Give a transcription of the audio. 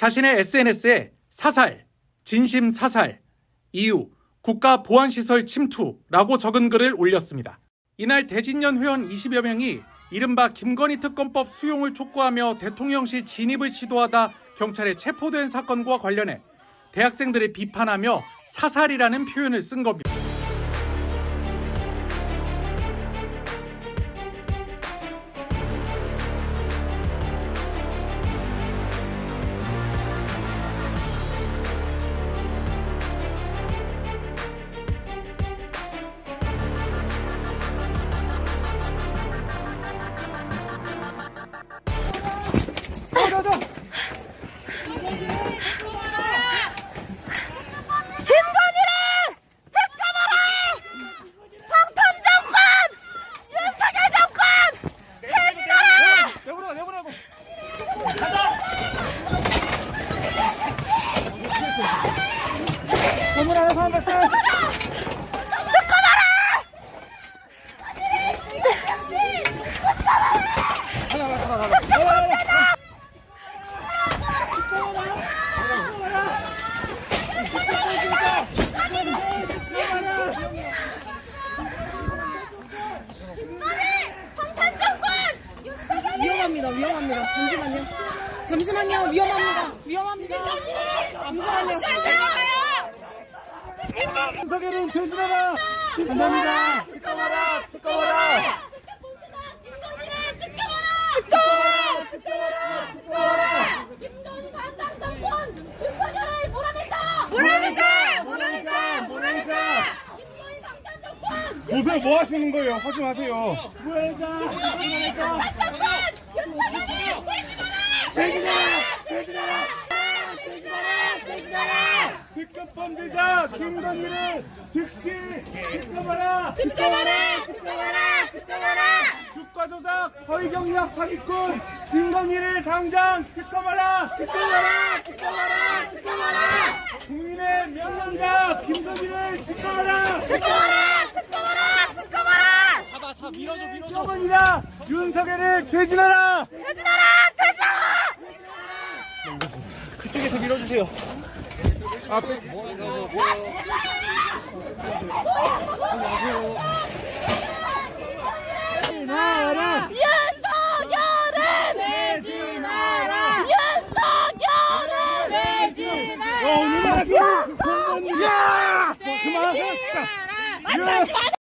자신의 SNS에 사살, 진심 사살, 이유, 국가 보안시설 침투라고 적은 글을 올렸습니다. 이날 대진년 회원 20여 명이 이른바 김건희 특검법 수용을 촉구하며 대통령실 진입을 시도하다 경찰에 체포된 사건과 관련해 대학생들을 비판하며 사살이라는 표현을 쓴 겁니다. 건물 방탄 정권! 위험합니다. 위험합니다. 잠시만요. 잠시만요. 위험합니다. 위험합니다. 잠시만요. 윤석열은 퇴진하라 감사합니다 특검하라 특검하라 김건희를 특검하라! 특검하라! 특검하라! 김건희 방탄 정권! 윤석열을 몰아낸다! 몰아내자! 몰아내자! 몰아내자! 김건희 방탄 정권! 보세요 뭐 하시는 거예요 하지 마세요 뭐해자 정권! 윤석열을! 퇴진하라 퇴진하라 퇴진하라 특검 범죄자 김건희를 즉시 특검하라 특검하라! 특검하라! 특검하라! 주가 조작 허위 경력 사기꾼 김건희를 당장 특검하라 특검하라 특검하라! 특검하라! 국민의 명령자 김건희를 특검하라 특검하라! 특검하라! 특검하라! 잡아 잡 밀어줘 밀어줘 특검이다 윤석열을 퇴진하라 퇴진하라! 퇴진하라! 그쪽에서 밀어주세요 앞에 윤석열은 퇴진하라! 윤석열은! 어, 오늘 야! 그만하세요 하지 마세요!